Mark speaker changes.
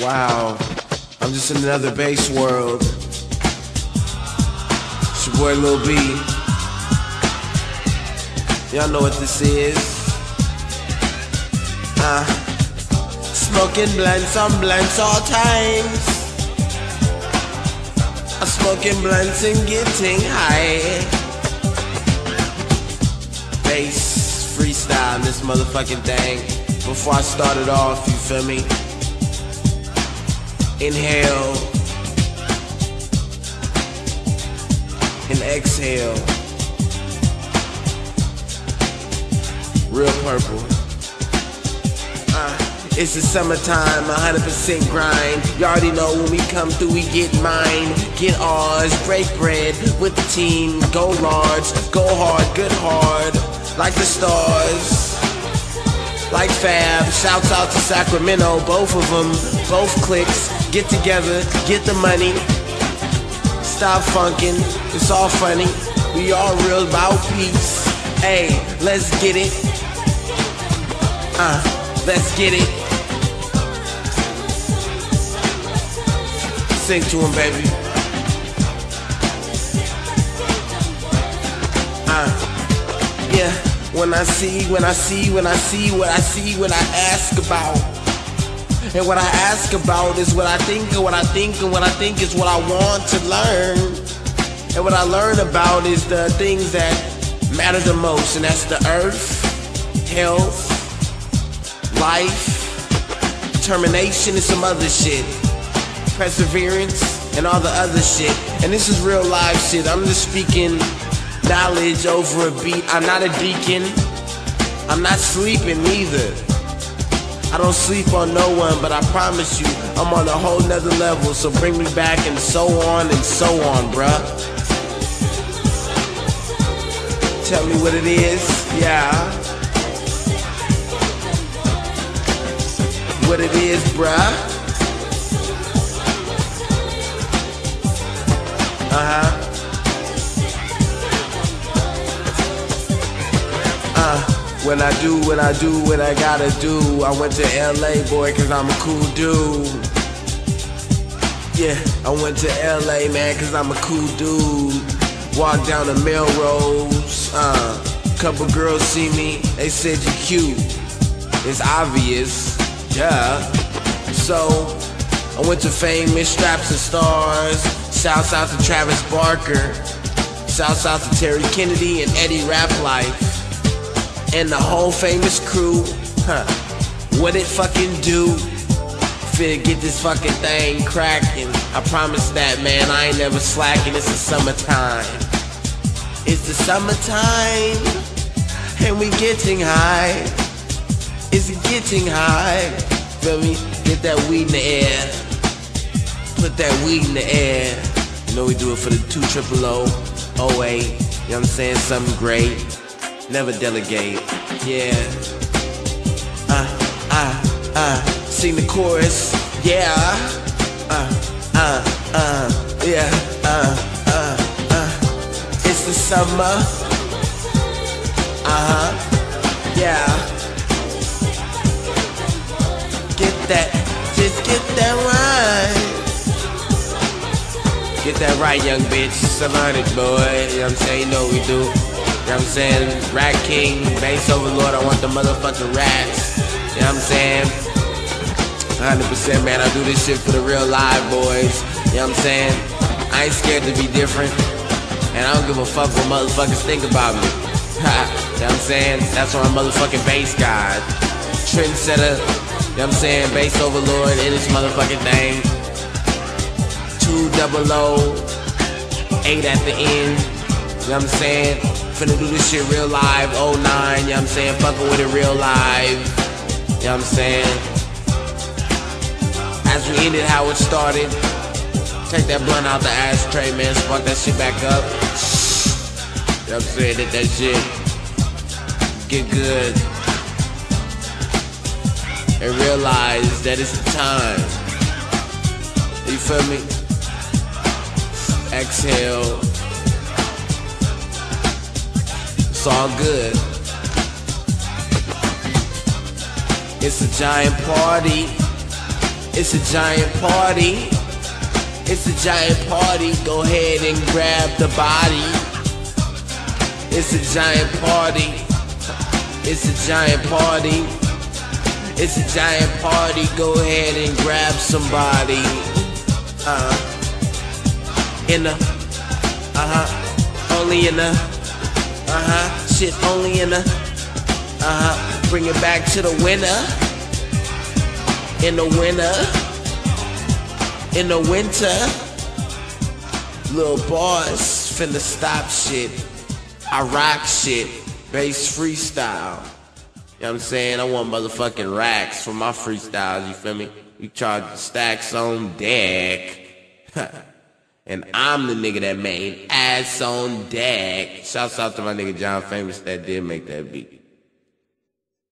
Speaker 1: Wow, I'm just in another bass world. It's your boy Lil B. Y'all know what this is. Uh, smoking blunts on blunts all times. I'm smoking blunts and getting high. Bass freestyle this motherfucking thing. Before I started off, you feel me? Inhale and exhale. Real purple. Uh, it's the summertime, 100% grind. You already know when we come through, we get mine, get ours, break bread with the team, go large, go hard, good hard, like the stars like Fab. Shouts out to Sacramento, both of them, both clicks. Get together, get the money. Stop funking, it's all funny. We all real about peace. Hey, let's get it. Uh, let's get it. Sing to him, baby. Uh, yeah. When I see, when I see, when I see what I see, what I ask about. And what I ask about is what I think, and what I think, and what I think is what I want to learn. And what I learn about is the things that matter the most, and that's the earth, health, life, determination, and some other shit. Perseverance, and all the other shit. And this is real life shit. I'm just speaking knowledge over a beat. I'm not a deacon. I'm not sleeping either. I don't sleep on no one, but I promise you, I'm on a whole nother level. So bring me back and so on and so on, bruh. Tell me what it is, yeah. What it is, bruh. Uh huh. When I do what I do, what I gotta do. I went to LA, boy, cause I'm a cool dude. Yeah, I went to LA, man, cause I'm a cool dude. Walk down the Melrose, uh, couple girls see me, they said you cute. It's obvious, yeah. So, I went to famous straps and stars. Shouts out to Travis Barker. Shouts out to Terry Kennedy and Eddie Rap Life and the whole famous crew. Huh. What it fucking do? Finna get this fucking thing cracking. I promise that, man. I ain't never slacking. It's the summertime. It's the summertime, and we getting high. It's getting high. Feel me? Get that weed in the air. Put that weed in the air. You know we do it for the two triple O, 08. You know what I'm saying? Something great never delegate. Yeah. Uh, uh, uh, sing the chorus. Yeah. Uh, uh, uh, yeah. Uh, uh, uh. It's the summer. Uh huh. Yeah. Get that. Just get that right. Get that right, young bitch. Salonic boy. You know what I'm saying? You know we do. You know what I'm saying? Rat King, Bass Overlord, I want the motherfucking rats. You know what I'm saying? 100% man, I do this shit for the real live boys. You know what I'm saying? I ain't scared to be different. And I don't give a fuck what motherfuckers think about me. you know what I'm saying? That's why I'm motherfucking bass guy. Trendsetter, you know what I'm saying? Bass Overlord in this motherfucking thing. Two double O, eight at the end. You know what I'm saying? Finna do this shit real live, 09, you know I'm saying? Fucking with it real live, you know I'm saying? As we ended how it started, take that blunt out the ashtray, man, spark that shit back up. You know I'm saying? Hit that shit. Get good. And realize that it's the time. You feel me? Exhale. It's all good. It's a giant party. It's a giant party. It's a giant party. Go ahead and grab the body. It's a giant party. It's a giant party. It's a giant party. Go ahead and grab somebody. Uh, in the, uh huh, only in the, uh huh, shit, only in the, uh huh. Bring it back to the winner. In the winter. In the winter. Little boss finna stop shit. I rock shit. Bass freestyle. You know what I'm saying? I want motherfucking racks for my freestyles, you feel me? You charge stacks on deck. and I'm the nigga that made ass on deck. Shouts out to my nigga John Famous that did make that beat.